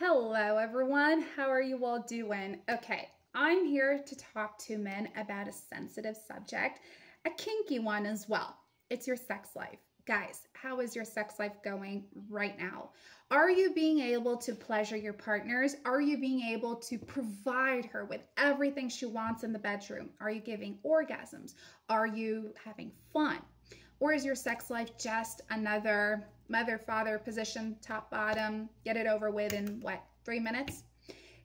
Hello, everyone. How are you all doing? Okay, I'm here to talk to men about a sensitive subject, a kinky one as well. It's your sex life. Guys, how is your sex life going right now? Are you being able to pleasure your partners? Are you being able to provide her with everything she wants in the bedroom? Are you giving orgasms? Are you having fun? Or is your sex life just another mother father position, top bottom, get it over with in what, three minutes?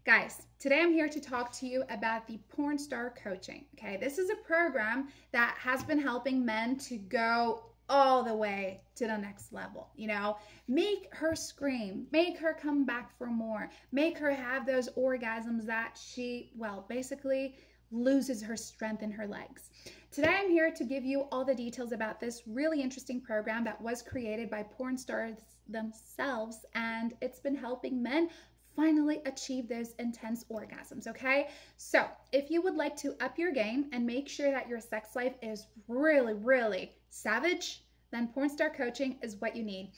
Guys, today I'm here to talk to you about the Porn Star Coaching. Okay, this is a program that has been helping men to go all the way to the next level. You know, make her scream, make her come back for more, make her have those orgasms that she, well, basically loses her strength in her legs. Today I'm here to give you all the details about this really interesting program that was created by porn stars themselves and it's been helping men finally achieve those intense orgasms, okay? So, if you would like to up your game and make sure that your sex life is really, really savage, then Porn Star Coaching is what you need.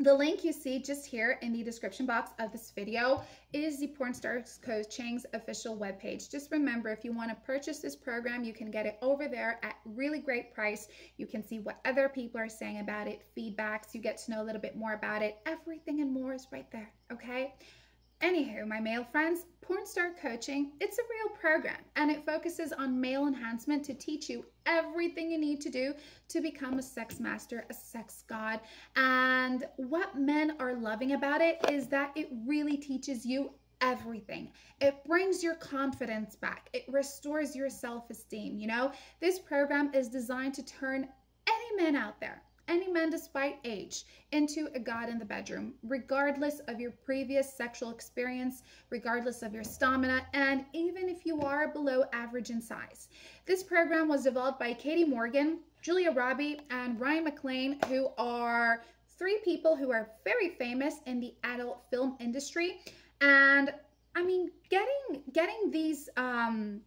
The link you see just here in the description box of this video is the Porn Stars Coaching's official webpage. Just remember, if you want to purchase this program, you can get it over there at really great price. You can see what other people are saying about it, feedbacks, you get to know a little bit more about it. Everything and more is right there, okay? Anywho, my male friends, Porn Star Coaching, it's a real program and it focuses on male enhancement to teach you everything you need to do to become a sex master, a sex god. And what men are loving about it is that it really teaches you everything. It brings your confidence back. It restores your self-esteem, you know? This program is designed to turn any man out there any man despite age into a god in the bedroom, regardless of your previous sexual experience, regardless of your stamina, and even if you are below average in size. This program was developed by Katie Morgan, Julia Robbie, and Ryan McLean, who are three people who are very famous in the adult film industry. And I mean, getting getting these um,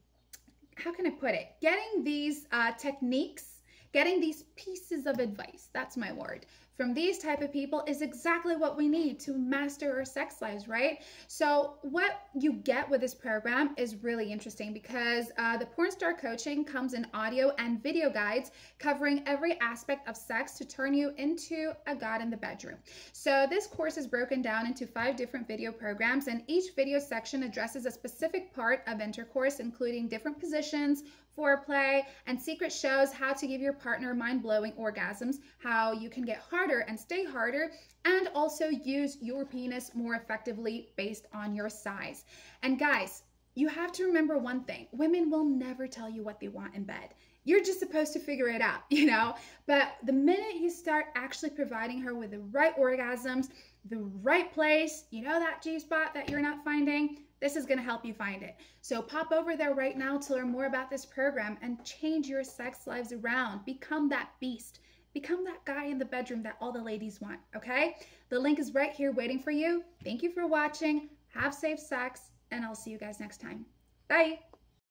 how can I put it? Getting these uh, techniques Getting these pieces of advice, that's my word, from these type of people is exactly what we need to master our sex lives, right? So what you get with this program is really interesting because uh, the Porn Star Coaching comes in audio and video guides covering every aspect of sex to turn you into a god in the bedroom. So this course is broken down into five different video programs and each video section addresses a specific part of intercourse, including different positions, foreplay, and secret shows how to give your partner mind-blowing orgasms, how you can get harder and stay harder, and also use your penis more effectively based on your size. And guys, you have to remember one thing. Women will never tell you what they want in bed. You're just supposed to figure it out, you know? But the minute you start actually providing her with the right orgasms, the right place, you know that G spot that you're not finding, this is going to help you find it. So pop over there right now to learn more about this program and change your sex lives around. Become that beast. Become that guy in the bedroom that all the ladies want, okay? The link is right here waiting for you. Thank you for watching. Have safe sex, and I'll see you guys next time. Bye.